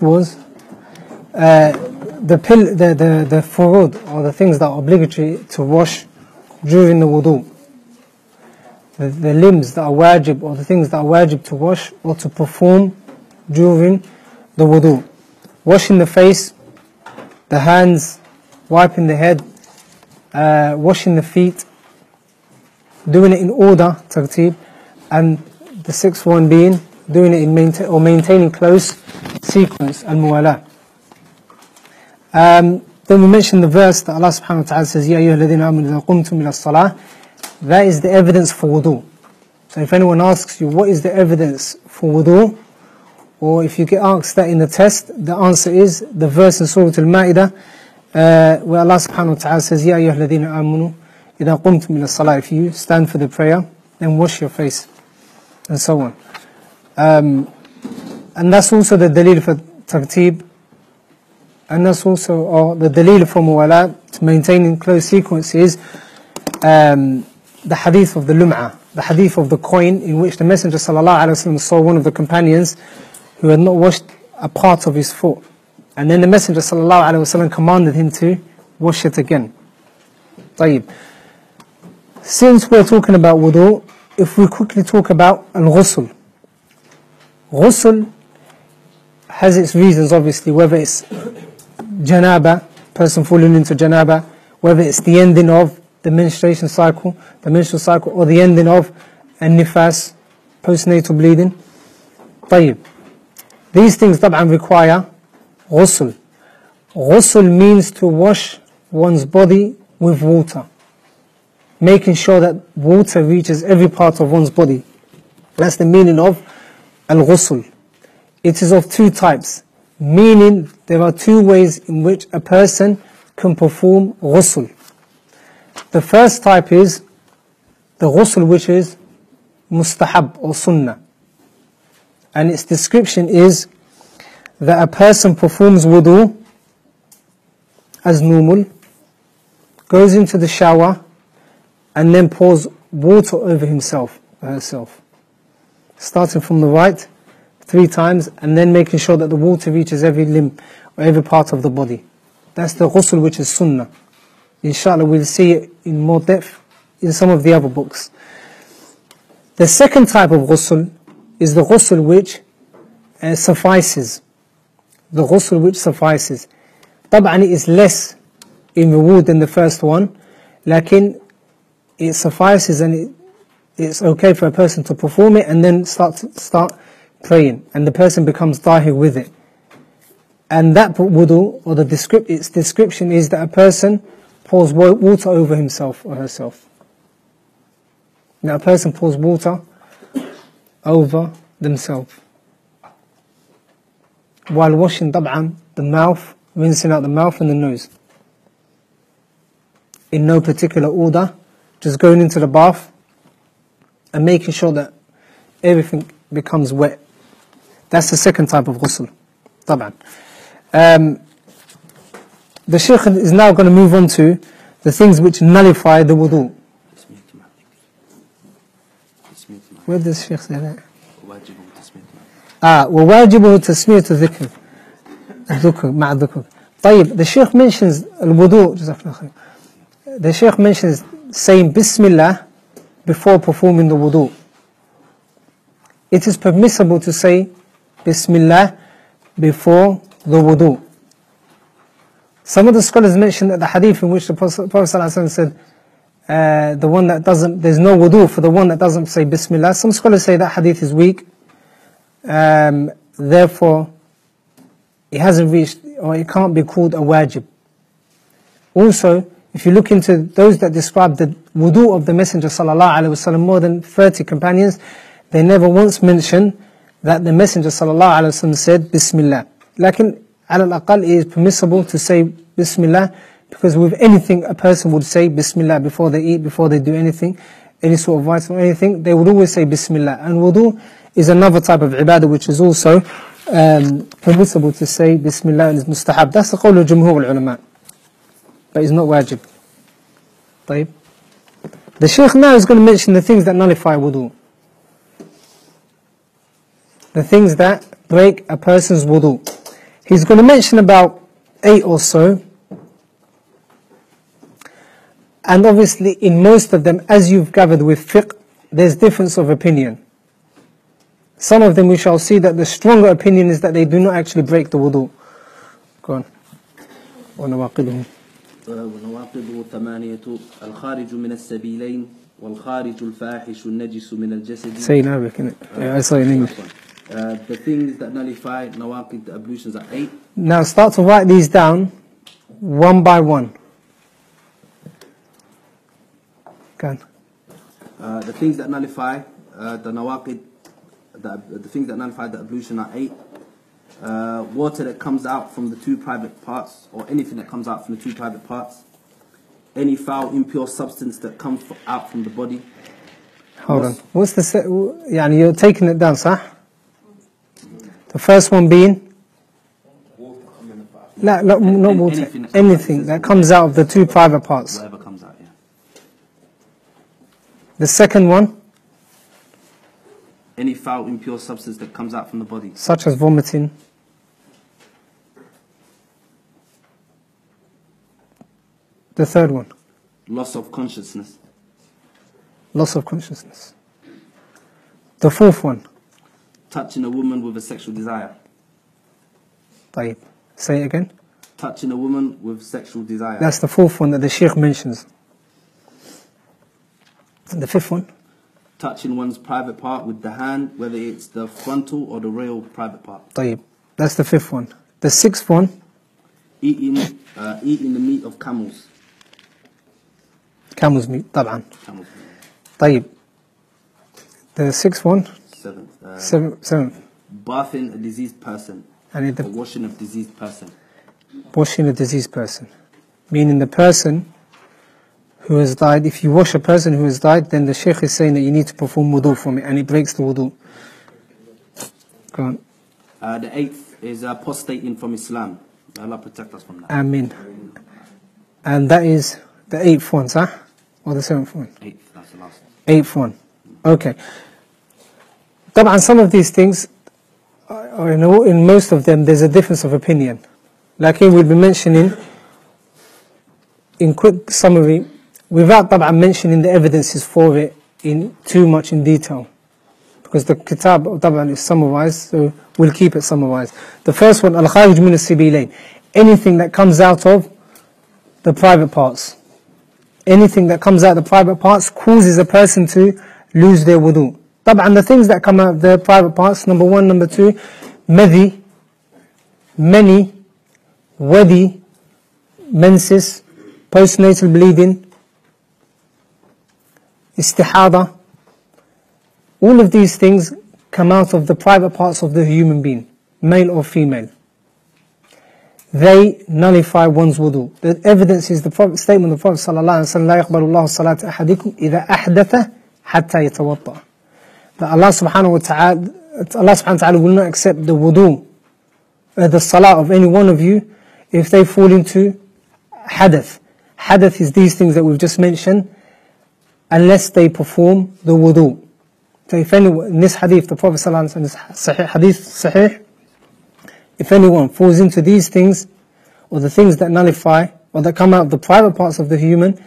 was uh, the, pill, the, the, the furud, or the things that are obligatory to wash during the wudu. The, the limbs that are wajib, or the things that are wajib to wash, or to perform during the wudu. Washing the face, the hands, wiping the head, uh, washing the feet, doing it in order, tartib, and the sixth one being doing it in maintain, or maintaining close sequence, al-muwala. Um, then we mentioned the verse that Allah subhanahu wa ta'ala says, Ya amanu idha qumtum ila salah. That is the evidence for wudu. So if anyone asks you, what is the evidence for wudu? Or if you get asked that in the test, the answer is the verse in Surah Al-Ma'idah, uh, where Allah subhanahu wa ta'ala says, Ya alladhina amanu idha qumtum ila salah. If you stand for the prayer, then wash your face. And so on. Um, and that's also the dalil for tartib and that's also or the dalil for muwalat, maintaining close sequences, um, the hadith of the lum'ah, the hadith of the coin in which the Messenger ﷺ saw one of the companions who had not washed a part of his foot. And then the Messenger ﷺ commanded him to wash it again. طيب. Since we're talking about wudu, if we quickly talk about al-ghusl. Ghusl has its reasons obviously, whether it's janaba, person falling into janaba, whether it's the ending of the menstruation cycle, the menstrual cycle, or the ending of a nifas, postnatal bleeding. طيب. These things طبعا require ghusl. Ghusl means to wash one's body with water. Making sure that water reaches every part of one's body. That's the meaning of al-ghusl. It is of two types meaning there are two ways in which a person can perform ghusl. The first type is the ghusl which is mustahab or sunnah. And its description is that a person performs wudu as normal, goes into the shower, and then pours water over himself or herself. Starting from the right three times and then making sure that the water reaches every limb or every part of the body. That's the ghusl which is sunnah. Inshallah we'll see it in more depth in some of the other books. The second type of ghusl is the ghusl which uh, suffices. The ghusl which suffices. طبعا it is less in reward than the first one, lakin it suffices and it, it's okay for a person to perform it and then start start praying and the person becomes tahir with it. And that wudu, or the descript, its description is that a person pours water over himself or herself. Now a person pours water over themselves. While washing tab'an, the mouth, rinsing out the mouth and the nose. In no particular order, just going into the bath and making sure that everything becomes wet That's the second type of ghusl. طبعا. Um, the Shaykh is now going to move on to the things which nullify the wudu. Where does Shaykh say that? Ah, وواجبه تسمية الذكر الذكر مع الذكر طيب the Shaykh mentions الوضوء جزاك الله خير the Shaykh mentions saying Bismillah before performing the wudu it is permissible to say Bismillah before the wudu. Some of the scholars mention that the hadith in which the Prophet ﷺ said, uh, the one that doesn't, there's no wudu for the one that doesn't say Bismillah. Some scholars say that hadith is weak. Um, therefore, it hasn't reached, or it can't be called a wajib. Also, if you look into those that describe the wudu of the Messenger sallallahu more than 30 companions, they never once mention that the Messenger ﷺ said Bismillah. Lakin, al aqal it is permissible to say Bismillah because with anything a person would say Bismillah before they eat, before they do anything, any sort of vital or anything, they would always say Bismillah. And wudu is another type of ibadah which is also um, permissible to say Bismillah and is mustahab. That's the qawl of Jumhur al-ulama. But it's not wajib. طيب. The Shaykh now is going to mention the things that nullify wudu the things that break a person's wudu. He's going to mention about eight or so. And obviously, in most of them, as you've gathered with fiqh, there's difference of opinion. Some of them we shall see that the stronger opinion is that they do not actually break the wudu. Go on. ونواقضه ونواقضه ثمانية الخارج من السبيلين والخارج الفاحش النجس من الجسد Say in Arabic, innit? Yeah, I say in English. Uh, the things that nullify nawaqid, the ablutions are eight. Now start to write these down one by one. Go. Uh, the things that nullify uh, the nawaqid, the, the things that nullify the ablution are eight. Uh, water that comes out from the two private parts, or anything that comes out from the two private parts. Any foul, impure substance that comes out from the body. Hold on. What's the? Yeah, you're taking it down, sir. The first one being? No, no, not water. Anything, anything that comes out of the two private parts. Whatever comes out, yeah. The second one? Any foul, impure substance that comes out from the body. Such as vomiting. The third one? Loss of consciousness. Loss of consciousness. The fourth one? Touching a woman with a sexual desire. طيب. Say it again. Touching a woman with sexual desire. That's the fourth one that the Sheikh mentions. And the fifth one, touching one's private part with the hand, whether it's the frontal or the real private part. طيب. That's the fifth one. The sixth one, Eating, uh, eating the meat of camels. camel's meat, طبعا. Camels. طيب. The sixth one, Seventh. Uh, seventh, seventh. bathing a diseased person. And Or the washing a diseased person. washing a diseased person. Meaning the person who has died, if you wash a person who has died, then the Sheikh is saying that you need to perform wudu from it, and it breaks the wudu. Go on. Uh, the eighth is apostating from Islam. Allah protect us from that. Amin. And that is the eighth one, sir? Or the seventh one? Eighth, that's the last. one. Eighth one. Okay. طبعا some of these things, uh, or in, all- in most of them, there's a difference of opinion. Like we'll be mentioning, in quick summary, without طبعا mentioning the evidences for it in too much in detail. Because the kitab طبعا is summarized, so we'll keep it summarized. The first one, al-kharij min al-sibilayn. Anything that comes out of the private parts. Anything that comes out of the private parts causes a person to lose their wudu. طبعا the things that come out of their private parts number one number two madhi mani wadi menses postnatal bleeding istihada all of these things come out of the private parts of the human being male or female they nullify one's wudu. The evidence is the statement of the Prophet sallallahu alaihi wasallam: "لا يقبل الله صلاة أحدكم إذا أحدث حتى يتوضأ." That Allah subhanahu wa ta'ala, Allah subhanahu wa ta'ala will not accept the wudu, uh, the salah of any one of you if they fall into hadath. Hadath is these things that we've just mentioned, unless they perform the wudu. So if anyone, in this hadith, the Prophet sallallahu alaihi wasallam, hadith sahih, if anyone falls into these things, or the things that nullify, or that come out of the private parts of the human,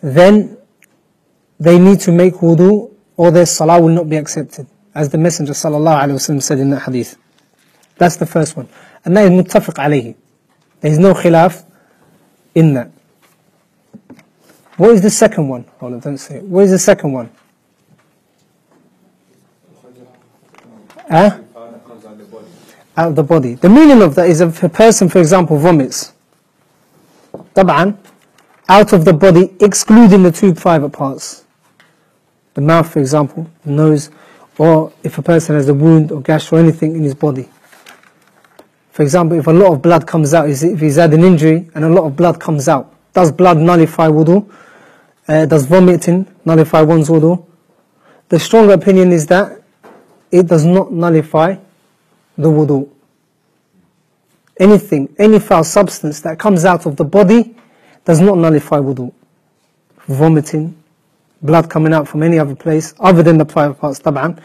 then they need to make wudu, or their salah will not be accepted. As the Messenger sallallahu alaihi wasallam said in that hadith. That's the first one. And that is muttafiq alayhi. There is no khilaf in that. What is the second one? Hold on, don't say it. What is the second one? Huh? out of the body. The meaning of that is if a person, for example, vomits, طبعا, out of the body, excluding the two private parts. The mouth, for example, the nose, or if a person has a wound or gash or anything in his body. For example, if a lot of blood comes out, if he's had an injury and a lot of blood comes out, does blood nullify wudu? Uh, does vomiting nullify one's wudu? The stronger opinion is that it does not nullify the wudu. Anything, any foul substance that comes out of the body does not nullify wudu. Vomiting, blood coming out from any other place other than the private parts, طبعا,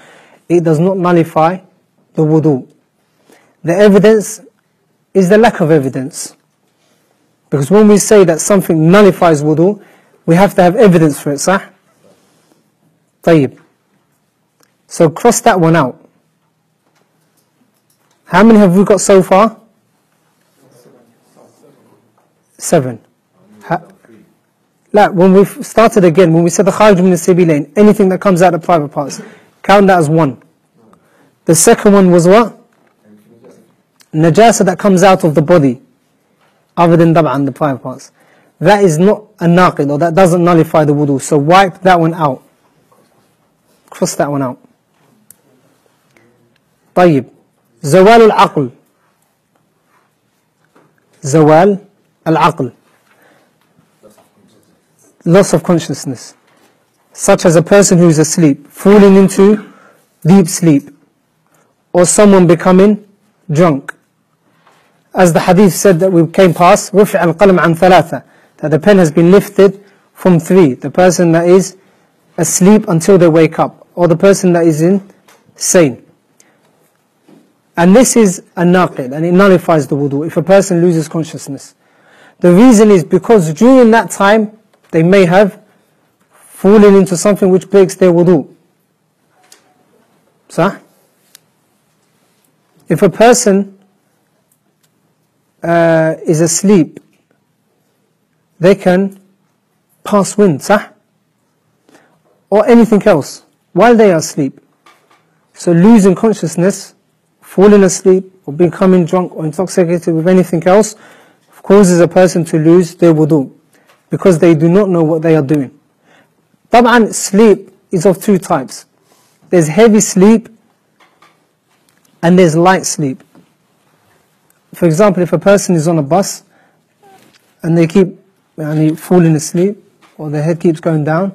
it does not nullify the wudu. The evidence is the lack of evidence. Because when we say that something nullifies wudu, we have to have evidence for it, صح? طيب. So cross that one out. How many have we got so far? Seven. Ha- لا, when we started again, when we said the kharij min sabilain, anything that comes out of private parts, count that as one. The second one was what? Najasa that comes out of the body, other than dab'an, the private parts. That is not a naqid, or that doesn't nullify the wudu. So wipe that one out. Cross that one out. طيب زوال العقل زوال العقل loss of consciousness such as a person who is asleep falling into deep sleep or someone becoming drunk as the hadith said that we came past رفع القلم عن ثلاثة that the pen has been lifted from three the person that is asleep until they wake up or the person that is insane and this is a naqid, and it nullifies the wudu if a person loses consciousness. The reason is because during that time, they may have fallen into something which breaks their wudu. Sah? If a person uh, is asleep, they can pass wind, sah? Or anything else while they are asleep. So losing consciousness falling asleep or becoming drunk or intoxicated with anything else causes a person to lose their wudu because they do not know what they are doing. طبعا sleep is of two types. There's heavy sleep and there's light sleep. For example, if a person is on a bus and they keep yani, falling asleep or their head keeps going down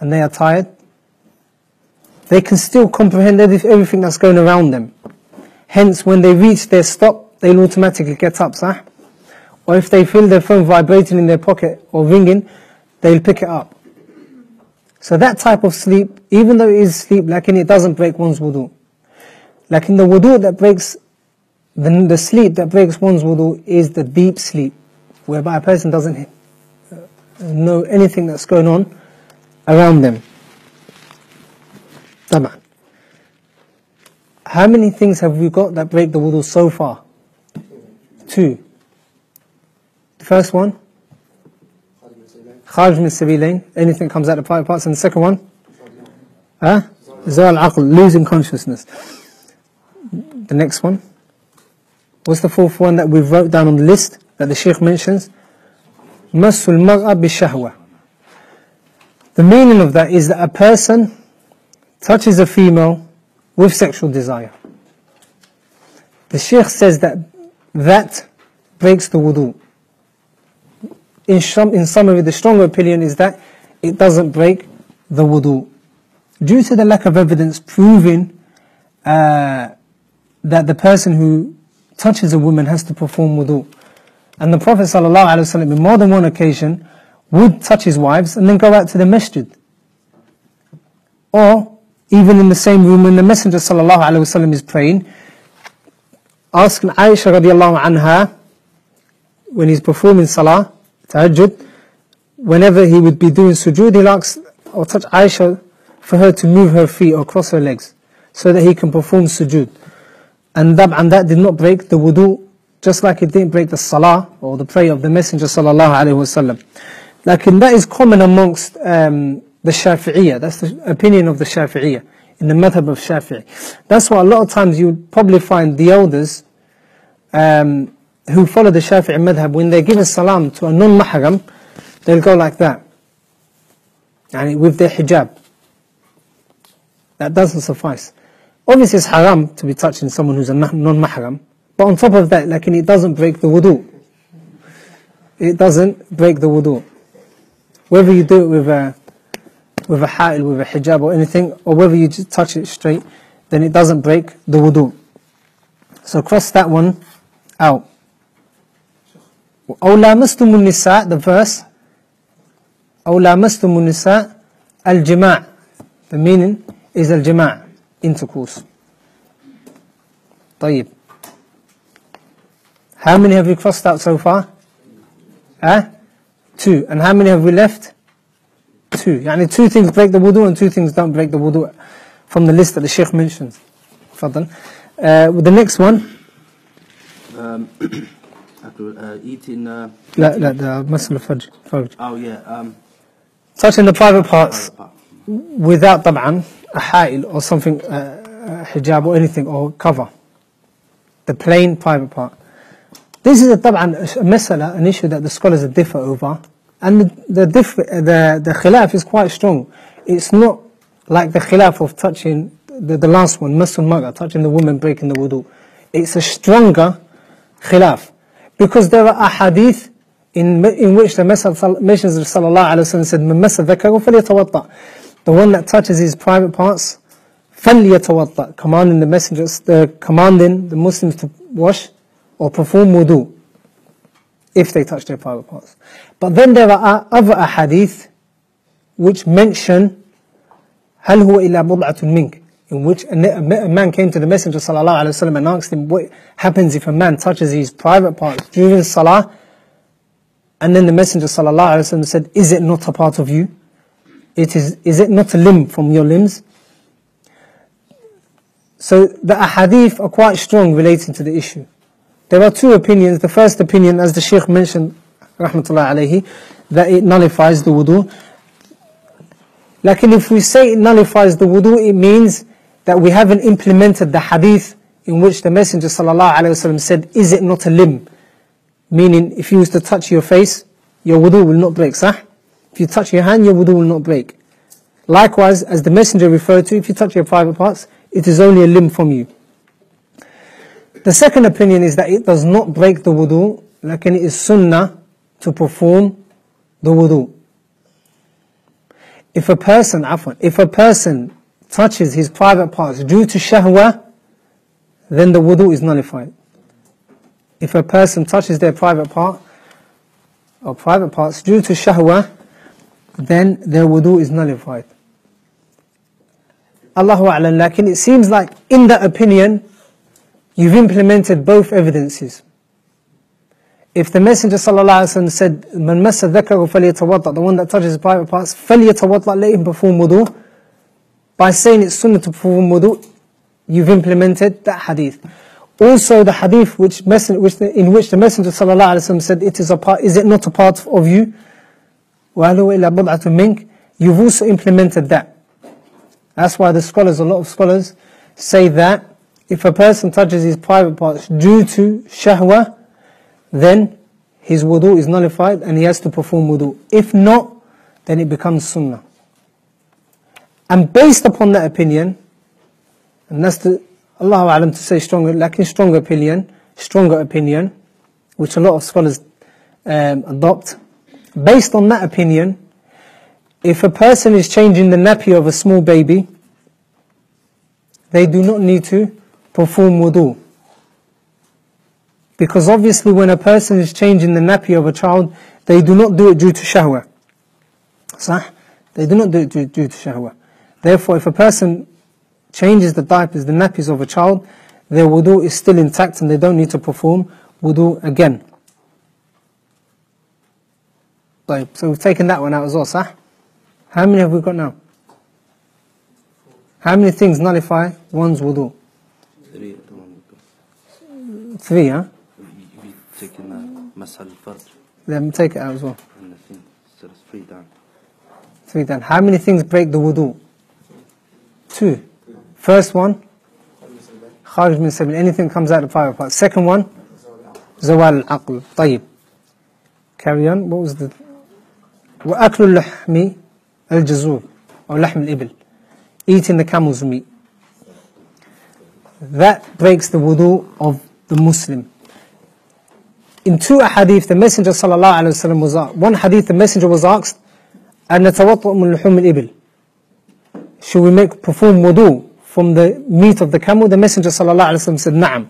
and they are tired, they can still comprehend everything that's going around them. Hence, when they reach their stop, they'll automatically get up, sah? or if they feel their phone vibrating in their pocket or ringing, they'll pick it up. So that type of sleep, even though it is sleep, lakin it doesn't break one's wudu. Like in the wudu that breaks, the, the sleep that breaks one's wudu is the deep sleep, whereby a person doesn't uh, know anything that's going on around them. How many things have we got that break the wudu so far? Two. The first one, kharj min sabilain, anything comes out of private parts. And the second one, huh? Zal aql, losing consciousness. The next one, what's the fourth one that we wrote down on the list that the Sheikh mentions? Masul mar'a. The meaning of that is that a person touches a female with sexual desire. The Sheikh says that that breaks the wudu. In, in summary, the stronger opinion is that it doesn't break the wudu. Due to the lack of evidence proving uh, that the person who touches a woman has to perform wudu. And the Prophet ﷺ, in more than one occasion, would touch his wives and then go out to the masjid. Or even in the same room when the Messenger ﷺ is praying, asking Aisha radiallahu anha, when he's performing salah, tahajjud, whenever he would be doing sujood, he'll ask or touch Aisha for her to move her feet or cross her legs so that he can perform sujood. And that, and that did not break the wudu, just like it didn't break the salah or the prayer of the Messenger sallallahu alaihi wasallam. Like, and that is common amongst um, the Shafi'iyah. That's the opinion of the Shafi'iyah in the madhab of Shafi'i. That's why a lot of times you probably find the elders um, who follow the Shafi'i madhab, when they give a salam to a non-mahram, they'll go like that. Yani with their hijab. That doesn't suffice. Obviously it's haram to be touching someone who's a non-mahram, but on top of that, like it doesn't break the wudu. It doesn't break the wudu. Whether you do it with a with a ha'il, with a hijab or anything, or whether you just touch it straight, then it doesn't break the wudu. So cross that one out. أو لامستم النساء, the verse, أو لامستم النساء الجماع. The meaning is الجماع, intercourse. طيب. How many have we crossed out so far? Huh? Two. And how many have we left? Two. Yani two things break the wudu and two things don't break the wudu from the list that the Sheikh mentions. Fadal. Uh, with the next one, Um, Uh, eating. Uh, the Muslim fudge. Oh yeah. Um, Touching the private parts private part. without طبعا a ha'il or something, uh, uh, hijab or anything or cover. The plain private part. This is a طبعا a masala, an issue that the scholars differ over. And the, the, diff, uh, the, the khilaf is quite strong. It's not like the khilaf of touching the, the last one, masul maga, touching the woman breaking the wudu. It's a stronger khilaf. Because there are ahadith in, in which the Messenger of Sallallahu Alaihi Wasallam said, من مس ذكره فليتوضأ. The one that touches his private parts, فليتوضأ. Commanding the messengers, the, commanding the Muslims to wash or perform wudu if they touch their private parts. But then there are other ahadith which mention هل هو إلا بضعة منك in which a man came to the Messenger sallallahu alaihi and asked him what happens if a man touches his private parts during salah? And then the Messenger sallallahu alaihi said is it not a part of you? It is is it not a limb from your limbs? So the ahadith are quite strong relating to the issue. There are two opinions. The first opinion as the Sheikh mentioned rahmatullah alayhi that it nullifies the wudu. Like if we say it nullifies the wudu, it means that we haven't implemented the hadith in which the Messenger ﷺ said, Is it not a limb? Meaning, if you was to touch your face, your wudu will not break, sah? If you touch your hand, your wudu will not break. Likewise, as the Messenger referred to, if you touch your private parts, it is only a limb from you. The second opinion is that it does not break the wudu, like it is sunnah to perform the wudu. If a person, if a person touches his private parts due to shahwa, then the wudu is nullified. If a person touches their private part or private parts due to shahwa, then their wudu is nullified. Allahu A'lam, lakin it seems like in that opinion, you've implemented both evidences. If the Messenger ﷺ said, "Man massa dhakaru falyatawadda," the one that touches his private parts, falyatawadda, let him perform wudu By saying it's sunnah to perform wudu, you've implemented that hadith. Also, the hadith which, messen- which the, in which the Messenger ﷺ said, "It is a part. Is it not a part of you?" وَهَلْ هُوَ إِلَّا بَضْعَةٌ مِنْكَ You've also implemented that. That's why the scholars, a lot of scholars, say that if a person touches his private parts due to shahwa, then his wudu is nullified and he has to perform wudu. If not, then it becomes sunnah. And based upon that opinion, and that's the, Allahu Alam to say stronger, a stronger opinion, stronger opinion, which a lot of scholars um, adopt, based on that opinion, if a person is changing the nappy of a small baby, they do not need to perform wudu. Because obviously when a person is changing the nappy of a child, they do not do it due to shahwa. They do not do it due, due to shahwa. Therefore, if a person changes the diapers, the nappies of a child, their wudu is still intact and they don't need to perform wudu again. So we've taken that one out as well, sah? How many have we got now? How many things nullify one's wudu? Three at the moment. Three, huh? We, we taking uh, masal Let me take it out as well. and the thing. So it's three down. Three done. How many things break the wudu? Two. First one, kharij min sabil. Anything comes out of the private part. Second one, zawal al-aql. طيب. Carry on. What was the... وأكل اللحم الجزور or لحم الإبل. Eating the camel's meat. That breaks the wudu of the Muslim. In two hadith, the Messenger sallallahu alaihi wasallam was asked. One hadith, the Messenger was asked, أن نتوضأ من لحوم الإبل. Should we make perform wudu from the meat of the camel? The Messenger sallallahu alaihi wasallam said, نعم.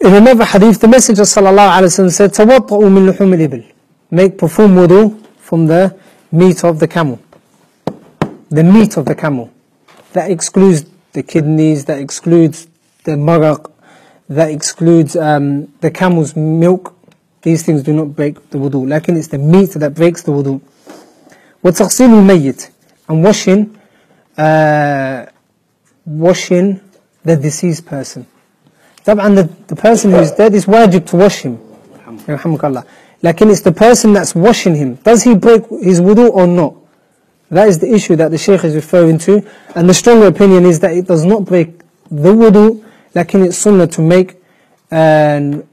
In another hadith, the Messenger sallallahu alaihi wasallam said, توضأوا من لحوم الإبل. Make perform wudu from the meat of the camel. The meat of the camel. That excludes the kidneys, that excludes the maraq, that excludes um, the camel's milk, these things do not break the wudu. Lakin it's the meat that breaks the wudu. وتغسيل الميت and washing uh, washing the deceased person. طبعا the, the person who is dead is wajib to wash him. رحمك الله. Lakin it's the person that's washing him. Does he break his wudu or not? That is the issue that the Shaykh is referring to. And the stronger opinion is that it does not break the wudu, lakin it's sunnah to make and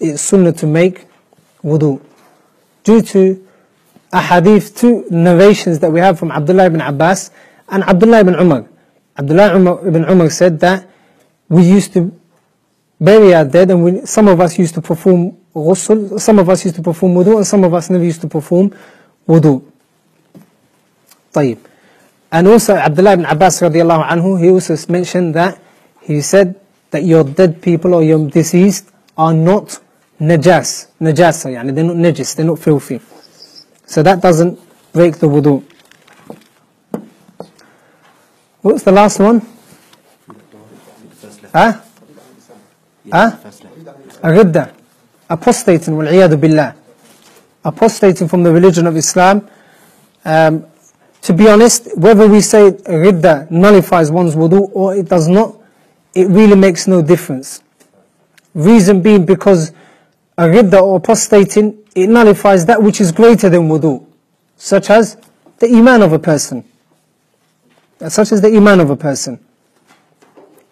it's sunnah to make wudu. Due to a hadith, two narrations that we have from Abdullah ibn Abbas and Abdullah ibn Umar. Abdullah ibn Umar said that we used to bury our dead and we, some of us used to perform ghusl, some of us used to perform wudu and some of us never used to perform wudu. طيب. And also Abdullah ibn Abbas radiallahu anhu, he also mentioned that he said that your dead people or your deceased are not najas, najasa, yani they're not najis, they're not filthy. So that doesn't break the wudu. What's the last one? Huh? Huh? Ridda. Apostating, billah. Apostating from the religion of Islam. Um, to be honest, whether we say ridda nullifies one's wudu or it does not, it really makes no difference. Reason being because a ridda or apostating, it nullifies that which is greater than wudu, such as the iman of a person. Such is the iman of a person.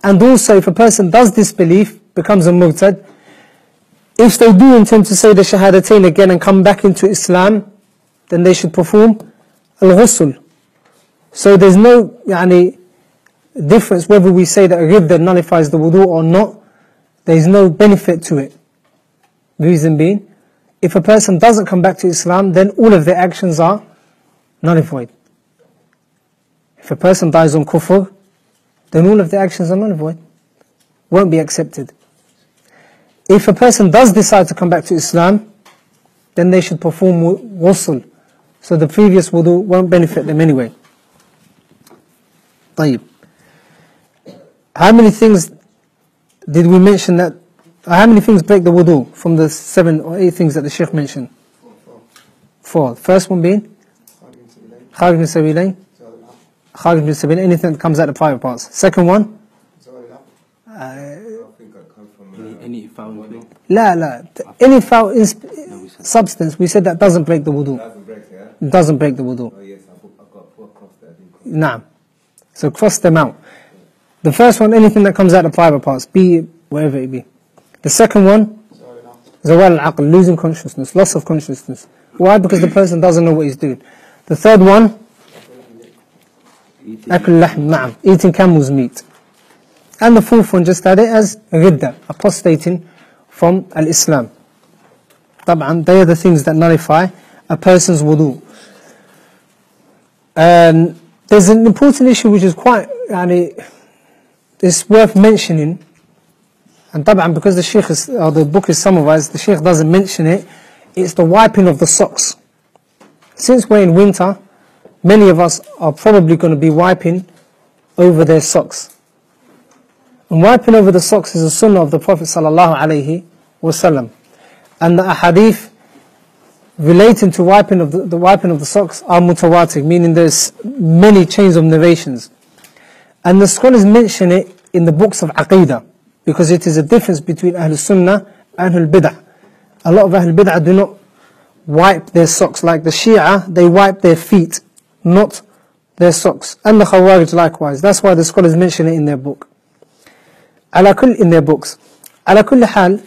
And also if a person does disbelief, becomes a murtad, if they do intend to say the shahadatain again and come back into Islam, then they should perform al-ghusl. So there's no yani, difference whether we say that a ridda nullifies the wudu or not. There's no benefit to it. Reason being, if a person doesn't come back to Islam, then all of their actions are nullified. If a person dies on kufr, then all of their actions are nullified. Won't be accepted. If a person does decide to come back to Islam, then they should perform ghusl. So the previous wudu won't benefit them anyway. طيب. How many things did we mention that, how many things break the wudu from the seven or eight things that the Sheikh mentioned? Four. First one being? Kharij bin Sabilain. Sabil, anything that comes out of private parts. Second one? Uh, any foul La, la. Any foul no, we substance, we said that doesn't break the wudu. Doesn't break, yeah? doesn't break the wudu. Oh, yes, So cross them out. The first one, anything that comes out of private parts, be whatever it be. The second one, zawal al-aql, losing consciousness, loss of consciousness. Why? Because the person doesn't know what he's doing. The third one, Akul eating camel's meat. And the fourth one just added as ridda, apostating from al-Islam. Tab'an, they are the things that nullify a person's wudu. There's an important issue which is quite, yani, it's worth mentioning. And tab'an, because the sheikh is, or the book is summarized, the sheikh doesn't mention it. It's the wiping of the socks. Since we're in winter, many of us are probably going to be wiping over their socks and wiping over the socks is a sunnah of the Prophet sallallahu alaihi wasallam. And the ahadith relating to wiping of the, the wiping of the socks are mutawatir, meaning there's many chains of narrations. And the scholars mention it in the books of Aqidah, because it is a difference between Ahl Sunnah and Ahl Bid'ah. A lot of Ahl Bid'ah do not wipe their socks like the Shia, they wipe their feet, not their socks. And the Khawarij likewise. That's why the scholars mention it in their book. Alakul in their books. Alakul hal,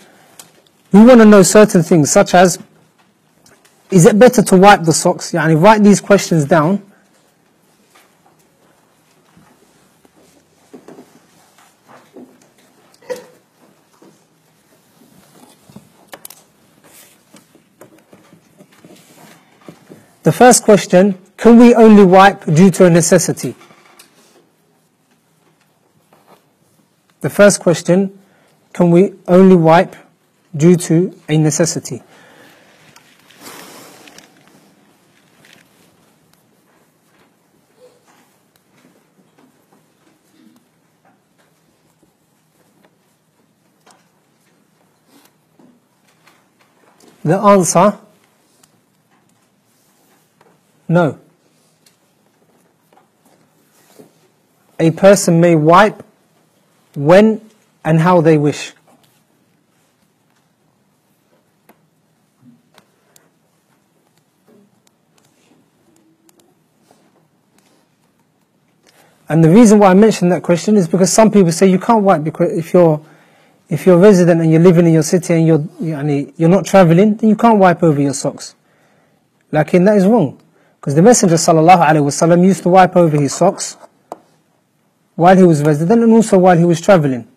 we want to know certain things such as, is it better to wipe the socks? Yani write these questions down. The first question can we only wipe due to a necessity? The first question, can we only wipe due to a necessity? The answer, no. a person may wipe when and how they wish. And the reason why I mention that question is because some people say you can't wipe because if you're if you're a resident and you're living in your city and you're you're not traveling, then you can't wipe over your socks. Like, that is wrong, because the Messenger sallallahu alaihi wasallam used to wipe over his socks while he was resident and also while he was traveling.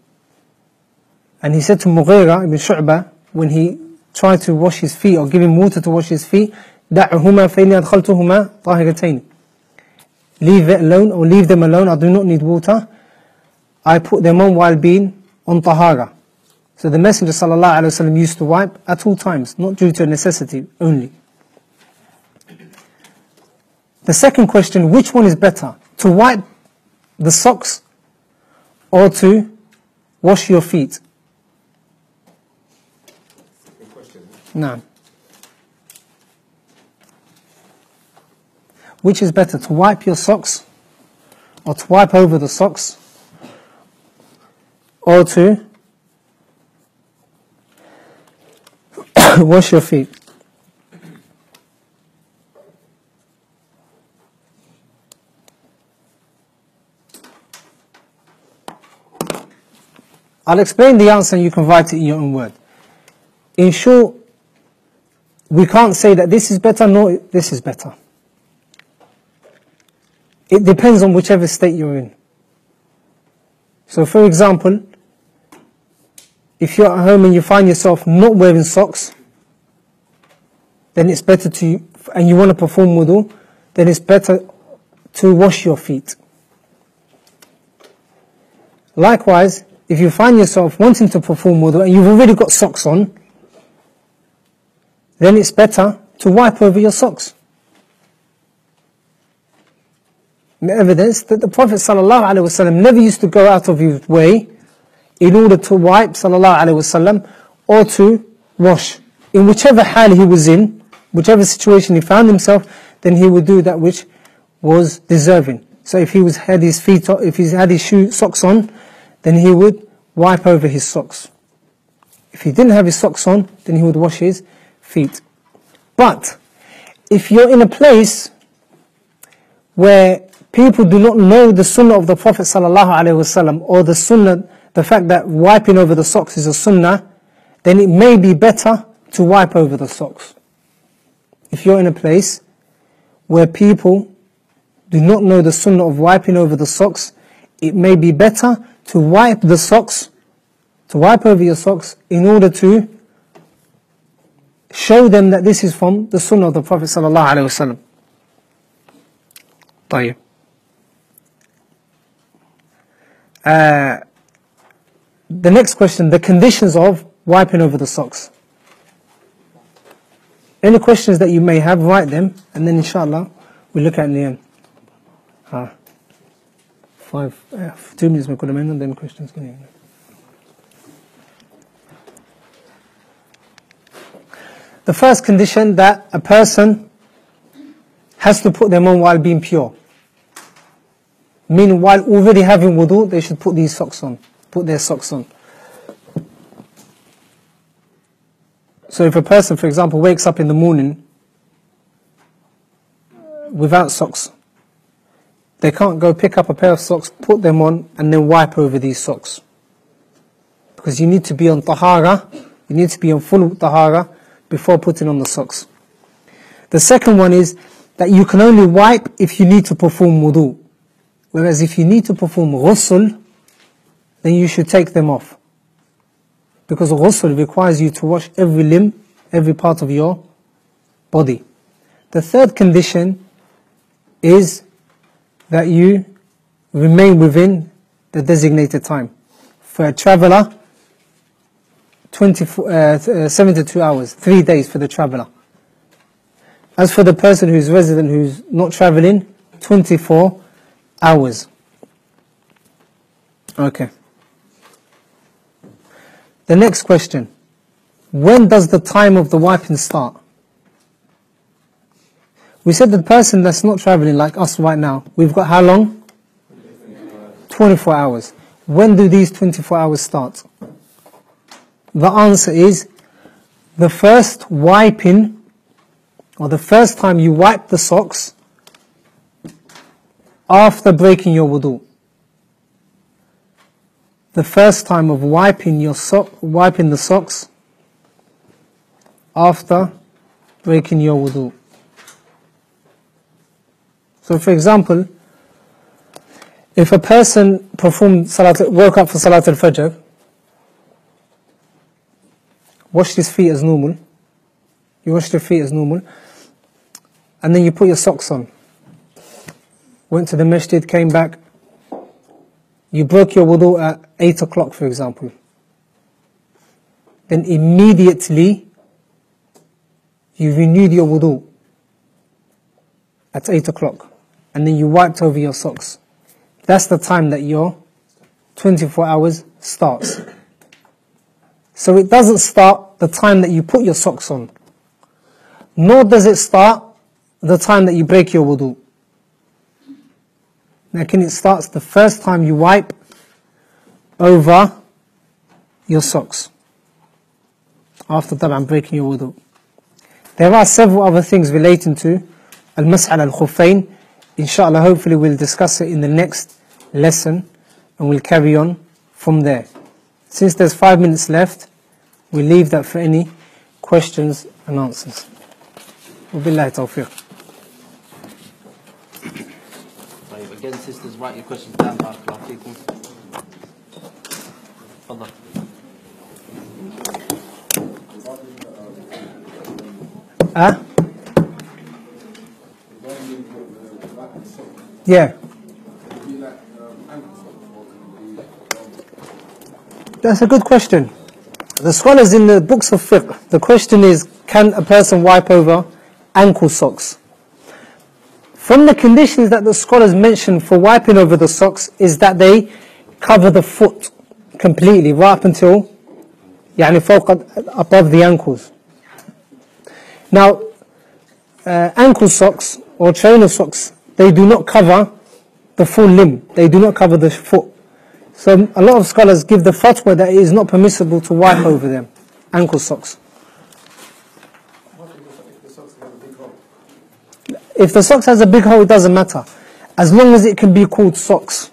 And he said to Mughira ibn Shu'bah when he tried to wash his feet or give him water to wash his feet, دعهما فإني أدخلتهما طاهرتين leave it alone or leave them alone. I do not need water. I put them on while being on tahara. So the Messenger ﷺ used to wipe at all times, not due to a necessity only. The second question, which one is better? To wipe the socks or to wash your feet? No. Which is better, to wipe your socks or to wipe over the socks or to wash your feet? I'll explain the answer and you can write it in your own word. In short, we can't say that this is better, nor this is better. It depends on whichever state you're in. So for example, if you're at home and you find yourself not wearing socks, then it's better to, and you want to perform wudu, then it's better to wash your feet. Likewise, if you find yourself wanting to perform wudu and you've already got socks on, then it's better to wipe over your socks. evidence that the Prophet ﷺ never used to go out of his way in order to wipe ﷺ or to wash. In whichever hal he was in, whichever situation he found himself, then he would do that which was deserving. So if he was had his feet, if he had his shoe socks on, then he would wipe over his socks. If he didn't have his socks on, then he would wash his feet. But if you're in a place where people do not know the sunnah of the Prophet ﷺ or the sunnah, the fact that wiping over the socks is a sunnah, then it may be better to wipe over the socks. If you're in a place where people do not know the sunnah of wiping over the socks, it may be better to wipe the socks, to wipe over your socks in order to show them that this is from the sunnah of the Prophet ﷺ. طيب Uh, the next question, the conditions of wiping over the socks. Any questions that you may have, write them, and then inshallah, we'll look at in the end. Five, uh, two minutes we could have and then questions. The first condition that a person has to put them on while being pure. Meaning while already having wudu, they should put these socks on, put their socks on. So if a person, for example, wakes up in the morning without socks, they can't go pick up a pair of socks, put them on, and then wipe over these socks. Because you need to be on tahara, you need to be on full tahara before putting on the socks. The second one is that you can only wipe if you need to perform wudu. Whereas if you need to perform ghusl, then you should take them off. Because ghusl requires you to wash every limb, every part of your body. The third condition is that you remain within the designated time. For a traveler, 24, uh, 72 hours, three days for the traveler. As for the person who's resident who's not traveling, 24 hours. Okay. The next question. when does the time of the wiping start? We said the person that's not traveling like us right now, we've got how long? 24 hours. When do these 24 hours start? The answer is the first wiping or the first time you wipe the socks after breaking your wudu. The first time of wiping your sock, wiping the socks after breaking your wudu. So for example, if a person performed salat, woke up for Salat al-Fajr, washed his feet as normal, you washed your feet as normal, and then you put your socks on, went to the masjid, came back, you broke your wudu at 8 o'clock for example, then immediately you renewed your wudu at 8 o'clock, and then you wiped over your socks. That's the time that your 24 hours starts. So it doesn't start the time that you put your socks on. Nor does it start the time that you break your wudu. Lakin it starts the first time you wipe over your socks. After that, I'm breaking your wudu. There are several other things relating to al-mas'al al-khuffayn Inshallah, hopefully we'll discuss it in the next lesson and we'll carry on from there. Since there's five minutes left, we leave that for any questions and answers. وبالله توفيق. طيب again sisters write your questions down بارك الله فيكم تفضل Huh? Yeah. That's a good question. The scholars in the books of fiqh, the question is, can a person wipe over ankle socks? From the conditions that the scholars mention for wiping over the socks is that they cover the foot completely, right up until يعني فوق above the ankles. Now, uh, ankle socks or trainer socks, they do not cover the full limb. They do not cover the foot. So a lot of scholars give the fatwa that it is not permissible to wipe over them, ankle socks. If the socks has a big hole, it doesn't matter. As long as it can be called socks.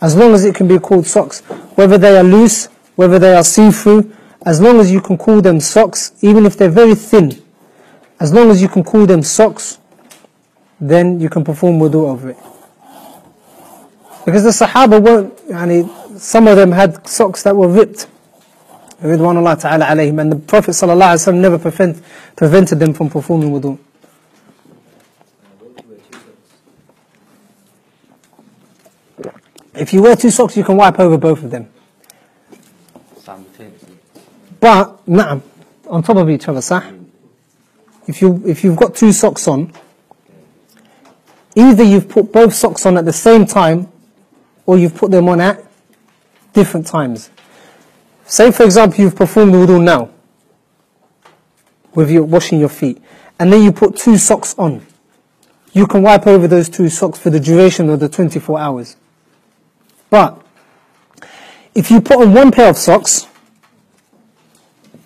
As long as it can be called socks. Whether they are loose, whether they are see-through, as long as you can call them socks, even if they're very thin, as long as you can call them socks, then you can perform wudu over it. Because the Sahaba weren't, yani, some of them had socks that were ripped. Ridwanullah ta'ala alayhim. And the Prophet sallallahu alayhi wa never prevent, prevented them from performing wudu. If you wear two socks, you can wipe over both of them. But, na'am, on top of each other, sah? If, you, if you've got two socks on, either you've put both socks on at the same time, or you've put them on at different times. Say, for example, you've performed wudu now, with your washing your feet, and then you put two socks on. You can wipe over those two socks for the duration of the 24 hours. But, if you put on one pair of socks,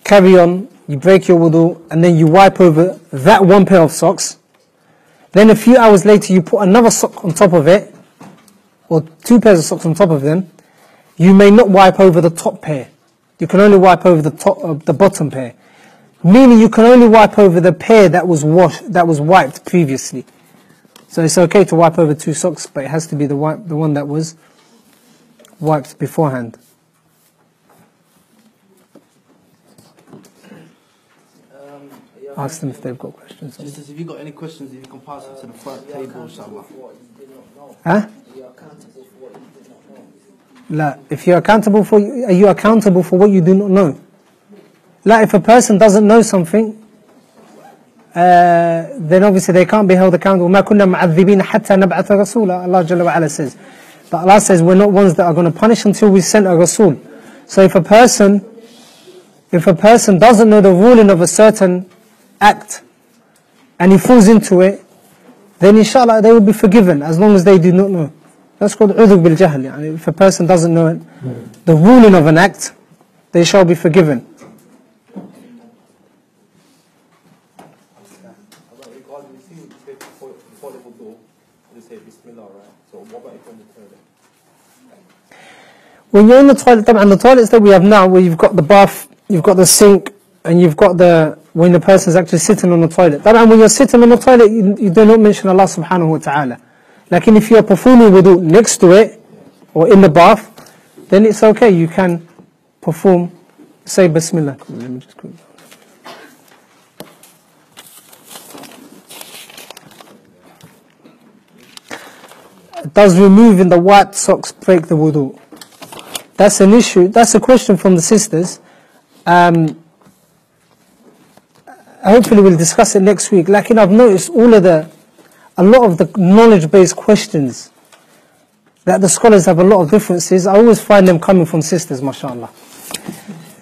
carry on, you break your wudu, and then you wipe over that one pair of socks. Then a few hours later, you put another sock on top of it, or two pairs of socks on top of them. You may not wipe over the top pair. You can only wipe over the top, uh, the bottom pair. Meaning, you can only wipe over the pair that was washed, that was wiped previously. So it's okay to wipe over two socks, but it has to be the wipe, the one that was wiped beforehand. um, yeah, Ask them if they've got questions. Sisters, if you got any questions, if you can pass it to the front table, inshallah. Huh? La, if you're accountable for, are you accountable for what you do not know? La, if a person doesn't know something, uh, then obviously they can't be held accountable. ما كنا معذبين حتى نبعث رسولا. Allah Jalla wa ala says. But Allah says we're not ones that are going to punish until we send a Rasul. So if a person if a person doesn't know the ruling of a certain act and he falls into it, then inshallah they will be forgiven as long as they do not know. That's called udhr bil jahl. If a person doesn't know it, the ruling of an act, they shall be forgiven. When you're in the toilet, and the toilets that we have now, where you've got the bath, you've got the sink, and you've got the when the person's actually sitting on the toilet. That when you're sitting on the toilet, you, you do not mention Allah subhanahu wa ta'ala. Like if you're performing wudu next to it or in the bath, then it's okay. You can perform, say Bismillah. Does removing the white socks break the wudu? That's an issue. That's a question from the sisters. Um, hopefully we'll discuss it next week. Like, you know, I've noticed all of the, a lot of the knowledge-based questions that the scholars have a lot of differences. I always find them coming from sisters, mashallah.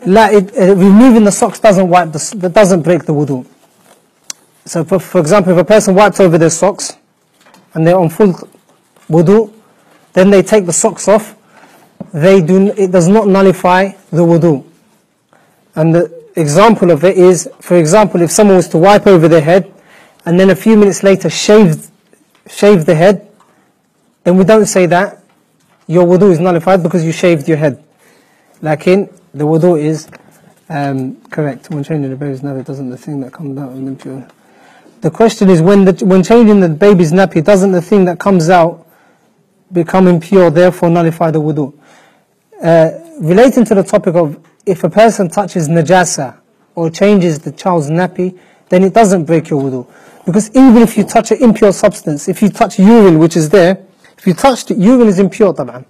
Like, it, uh, removing the socks doesn't wipe the, that doesn't break the wudu. So, for, for example, if a person wipes over their socks and they're on full wudu, then they take the socks off, they do, it does not nullify the wudu. And the example of it is, for example, if someone was to wipe over their head and then a few minutes later shave, shave the head, then we don't say that your wudu is nullified because you shaved your head. Lakin, the wudu is um, correct. When changing the baby's nappy, doesn't the thing that comes out of the pure? The question is, when, the, when changing the baby's nappy, doesn't the thing that comes out become impure, therefore nullify the wudu? Uh, relating to the topic of if a person touches najasa or changes the child's nappy, then it doesn't break your wudu. Because even if you touch an impure substance, if you touch urine which is there, if you touched it, urine is impure طبعا.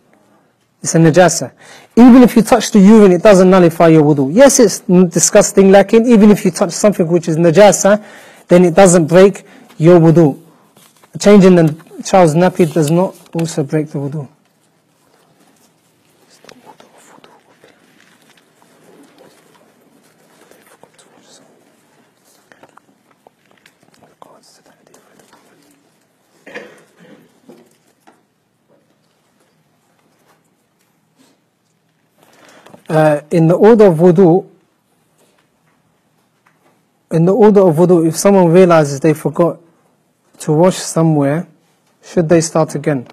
It's a najasa. Even if you touch the urine, it doesn't nullify your wudu. Yes, it's disgusting, lakin even if you touch something which is najasa, then it doesn't break your wudu. Changing the child's nappy does not also break the wudu. Uh, in the order of wudu, in the order of wudu, if someone realizes they forgot to wash somewhere, should they start again?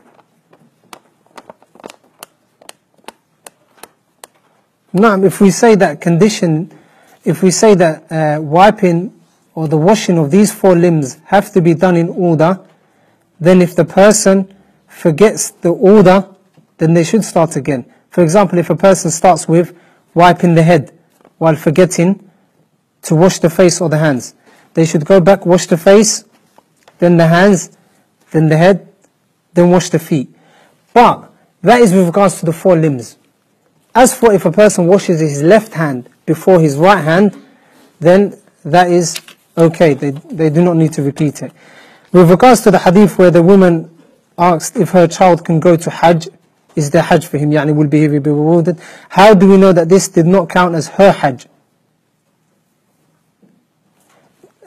Now, if we say that condition, if we say that uh, wiping or the washing of these four limbs have to be done in order, then if the person forgets the order, then they should start again. For example, if a person starts with wiping the head while forgetting to wash the face or the hands, they should go back, wash the face, then the hands, then the head, then wash the feet. But that is with regards to the four limbs. As for if a person washes his left hand before his right hand, then that is okay. They, they do not need to repeat it. With regards to the hadith where the woman asked if her child can go to Hajj, is there Hajj for him? Yani will be, he will be rewarded? How do we know that this did not count as her Hajj?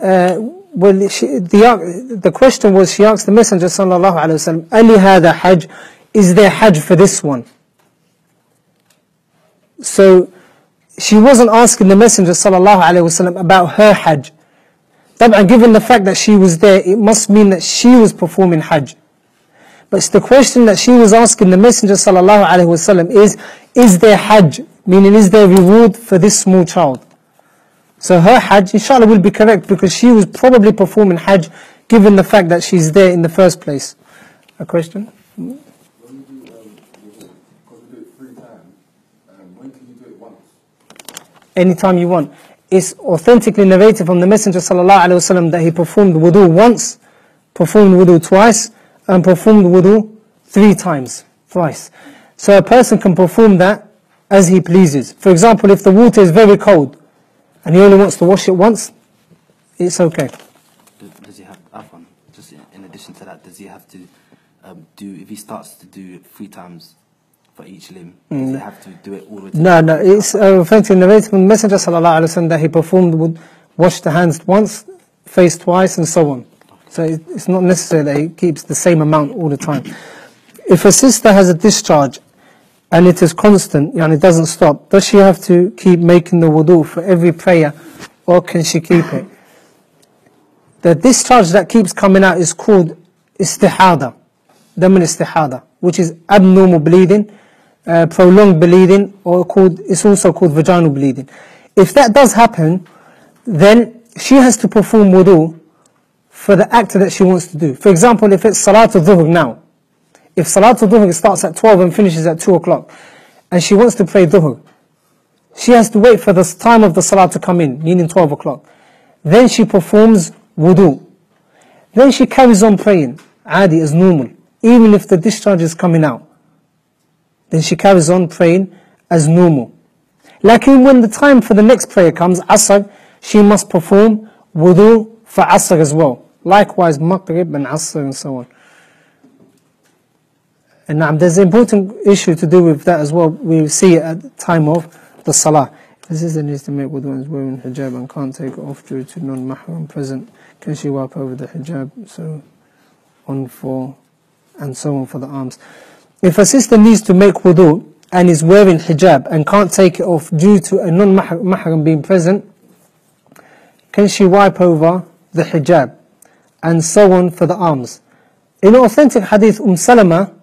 Uh, well, she, the, the question was, she asked the Messenger sallallahu alaihi wasallam, Ali hada Hajj, is there Hajj for this one? So, she wasn't asking the Messenger sallallahu alaihi wasallam about her Hajj. طبعا given the fact that she was there, it must mean that she was performing Hajj. But the question that she was asking the Messenger sallallahu alaihi wasallam is, is there Hajj? Meaning, is there reward for this small child? So her Hajj, inshallah, will be correct because she was probably performing Hajj given the fact that she's there in the first place. A question? Anytime you want. It's authentically narrated from the Messenger wasallam that he performed wudu once, performed wudu twice, and performed wudu three times, thrice. So a person can perform that as he pleases. For example, if the water is very cold and he only wants to wash it once, it's okay. Does he have Afwan? Just in addition to that, does he have to um, do if he starts to do it three times for each limb? Does he have to do it all the to No, no, it's uh, authentic narrated from the Messenger sallallahu alaihi wasallam that he performed would wash the hands once, face twice, and so on. So it's not necessary that he keeps the same amount all the time. If a sister has a discharge and it is constant and it doesn't stop, does she have to keep making the wudu for every prayer, or can she keep it? The discharge that keeps coming out is called istihada, dam istihada, which is abnormal bleeding, uh, prolonged bleeding, or called it's also called vaginal bleeding. If that does happen, then she has to perform wudu for the act that she wants to do. For example, if it's salatul dhuhr now, if salatul dhuhr starts at 12 and finishes at 2 o'clock, and she wants to pray dhuhr, she has to wait for the time of the salah to come in, meaning 12 o'clock. Then she performs wudu. Then she carries on praying, adi as normal, even if the discharge is coming out. Then she carries on praying as normal. Like when the time for the next prayer comes, Asr, she must perform wudu for Asr as well. Likewise, Maghrib and Asr and so on. And now there's an important issue to do with that as well. We see it at the time of the Salah. If a sister needs to make and is wearing hijab and can't take off due to non-mahram present, can she wipe over the hijab so on for and so on for the arms? If a sister needs to make wudu and is wearing hijab and can't take it off due to a non-mahram being present, can she wipe over the hijab and so on for the arms? In authentic hadith, Umm Salama,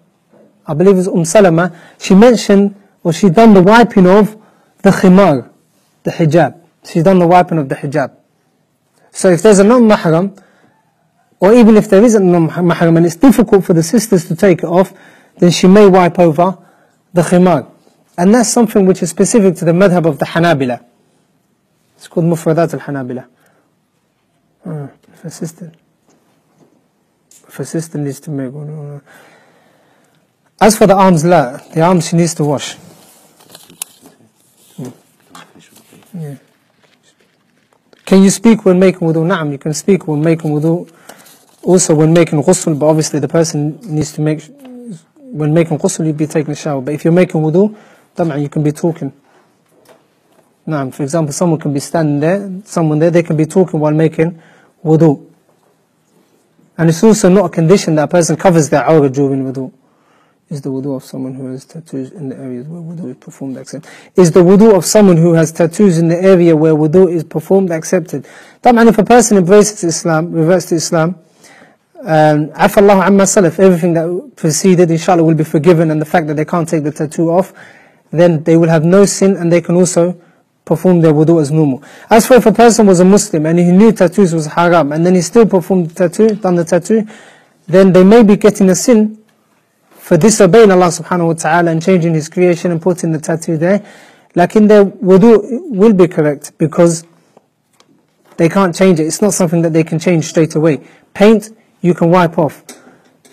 I believe it's Umm Salama, she mentioned or she done the wiping of the khimar, the hijab. She's done the wiping of the hijab. So if there's a non-mahram, or even if there isn't a non-mahram and it's difficult for the sisters to take it off, then she may wipe over the khimar. And that's something which is specific to the madhab of the Hanabila. It's called Mufradat al-Hanabila. Uh, if persist to make. As for the arms, la, the arms she needs to wash. Hmm. Yeah. Can you speak when making wudu? Naam, you can speak when making wudu. Also when making ghusl, but obviously the person needs to make, when making ghusl you'd be taking a shower. But if you're making wudu, you can be talking. Naam, for example, someone can be standing there, someone there, they can be talking while making wudu. And it's also not a condition that a person covers their awrah during wudu. Is the wudu of someone who has tattoos in the areas where wudu is performed accepted? Is the wudu of someone who has tattoos in the area where wudu is performed accepted? That means if a person embraces Islam, reverts to Islam, um, afallahu amma salaf, everything that preceded inshallah will be forgiven and the fact that they can't take the tattoo off, then they will have no sin and they can also perform their wudu as normal. As for if a person was a Muslim and he knew tattoos was haram and then he still performed the tattoo, done the tattoo, then they may be getting a sin for disobeying Allah subhanahu wa ta'ala and changing His creation and putting the tattoo there. Lakin their wudu will be correct because they can't change it. It's not something that they can change straight away. Paint, you can wipe off.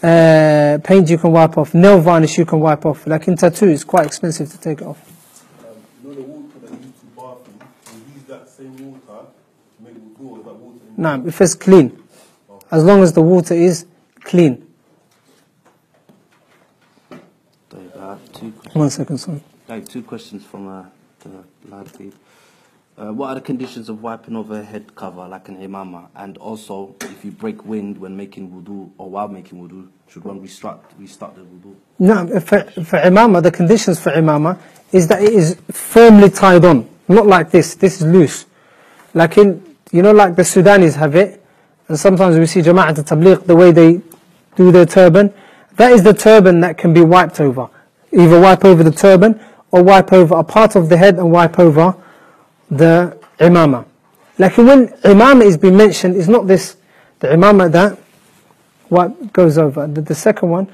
Uh, paint you can wipe off. Nail varnish you can wipe off. Like in tattoo it's quite expensive to take off. Um, you know the water that you use to bath in, you use that same water to make wudu or is that water in Now, if it's clean, as long as the water is clean. Sorry, I two. One second, sorry. Have two questions from uh, the live feed. Uh, what are the conditions of wiping over a head cover like an imama? And also, if you break wind when making wudu or while making wudu, should one restart restart the wudu? No, for, for imama, the conditions for imama is that it is firmly tied on, not like this. This is loose. Like in, you know, like the Sudanis have it, and sometimes we see Jama'at al-Tabligh, the way they do their turban. That is the turban that can be wiped over. Either wipe over the turban, or wipe over a part of the head and wipe over the imama. Like when imama is being mentioned, it's not this, the imama that what goes over. The, the second one,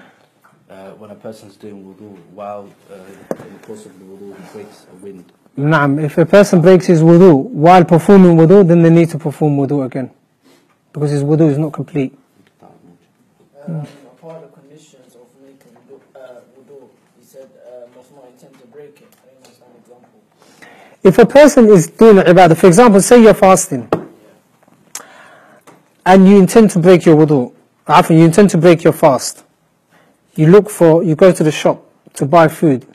Uh, when a person's doing wudu, while uh, in the course of the wudu he breaks a wind, Naam, if a person breaks his wudu while performing wudu, then they need to perform wudu again. Because his wudu is not complete. Um, part of the conditions of making uh, wudu he said, uh, must not intend to break it. I think that's an example. If a person is doing ibadah, for example, say you're fasting, and you intend to break your wudu, after you intend to break your fast, you look for, you go to the shop to buy food,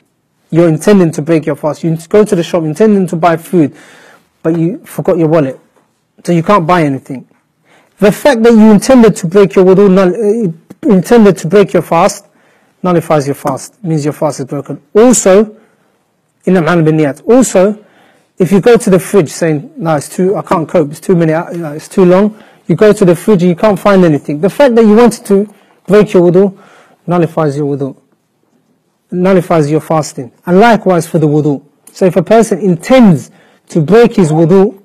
you're intending to break your fast. You go to the shop intending to buy food, but you forgot your wallet. So you can't buy anything. The fact that you intended to break your wudu, uh, intended to break your fast, nullifies your fast, means your fast is broken. Also, in the bin niyat. Also, if you go to the fridge saying, no, it's too, I can't cope, it's too many, hou- it's too long, you go to the fridge and you can't find anything. The fact that you wanted to break your wudu, nullifies your wudu nullifies your fasting. And likewise for the wudu. So if a person intends to break his wudu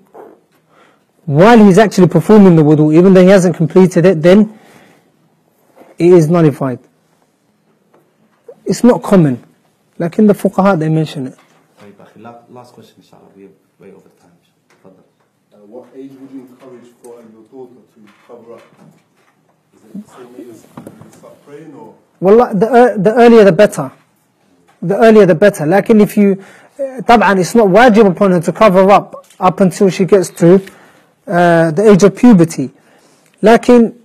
while he's actually performing the wudu, even though he hasn't completed it, then it is nullified. It's not common. Like in the fuqaha, they mention it. Last question, inshallah. We have way over time. Uh, what age would you encourage for your daughter to cover up? Is it the same age as start praying or? Well, the, uh, the earlier the better The earlier the better. Like if you, uh, طبعا it's not wajib upon her to cover up up until she gets to uh, the age of puberty. Lakin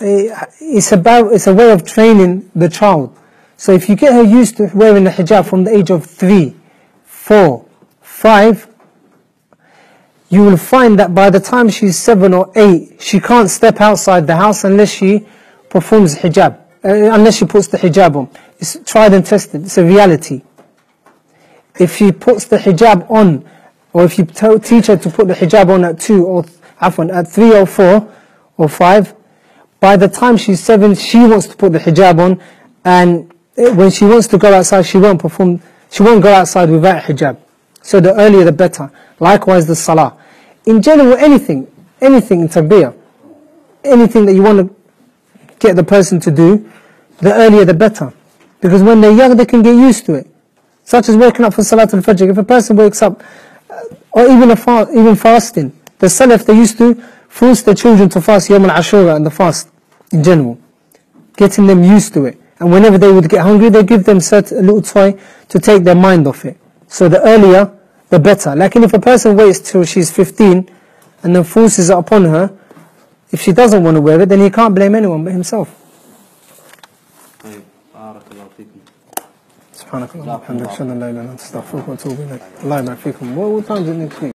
uh, it's about, it's a way of training the child. So if you get her used to wearing the hijab from the age of three, four, five, you will find that by the time she's seven or eight, she can't step outside the house unless she performs hijab, uh, unless she puts the hijab on. It's tried and tested, it's a reality. If she puts the hijab on, or if you tell, teach her to put the hijab on at two or, afwan, at three or four or five, by the time she's seven, she wants to put the hijab on, and when she wants to go outside, she won't perform, she won't go outside without hijab. So the earlier the better. Likewise the salah. In general, anything, anything in tarbiyah, anything that you want to get the person to do, the earlier the better. Because when they're young, they can get used to it. Such as waking up for Salat al-Fajr. If a person wakes up, uh, or even a fa- even fasting, the Salaf, they used to force their children to fast Yom al-Ashura and the fast in general. Getting them used to it. And whenever they would get hungry, they give them a little toy to take their mind off it. So the earlier, the better. Like if a person waits till she's 15 and then forces it upon her, if she doesn't want to wear it, then he can't blame anyone but himself. سبحانك اللهم وبحمدك أشهد أن لا إله إلا أنت أستغفرك وأتوب إليك. الله يبارك فيكم. What